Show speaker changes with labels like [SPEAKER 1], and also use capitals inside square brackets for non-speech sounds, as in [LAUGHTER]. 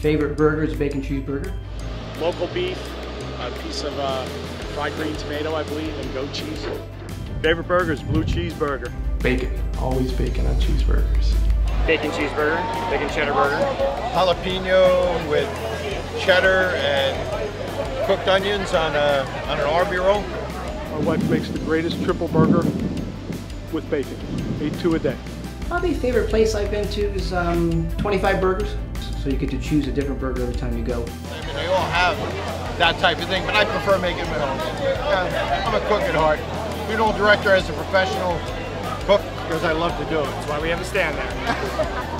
[SPEAKER 1] Favorite burger is bacon cheeseburger.
[SPEAKER 2] Local beef, a piece of uh, fried green tomato, I believe, and goat cheese. Favorite burger is blue cheeseburger.
[SPEAKER 3] Bacon. Always bacon on cheeseburgers.
[SPEAKER 4] Bacon cheeseburger, bacon cheddar burger.
[SPEAKER 5] Jalapeno with cheddar and cooked onions on a on an Arby roll.
[SPEAKER 6] My wife makes the greatest triple burger with bacon. Eat two a day.
[SPEAKER 1] Probably favorite place I've been to is um, 25 Burgers. So you get to choose a different burger every time you go.
[SPEAKER 5] They all have that type of thing, but I prefer making at home. I'm a cook at heart. Funeral director as a professional cook because I love to do it.
[SPEAKER 4] That's why we have a stand there. [LAUGHS]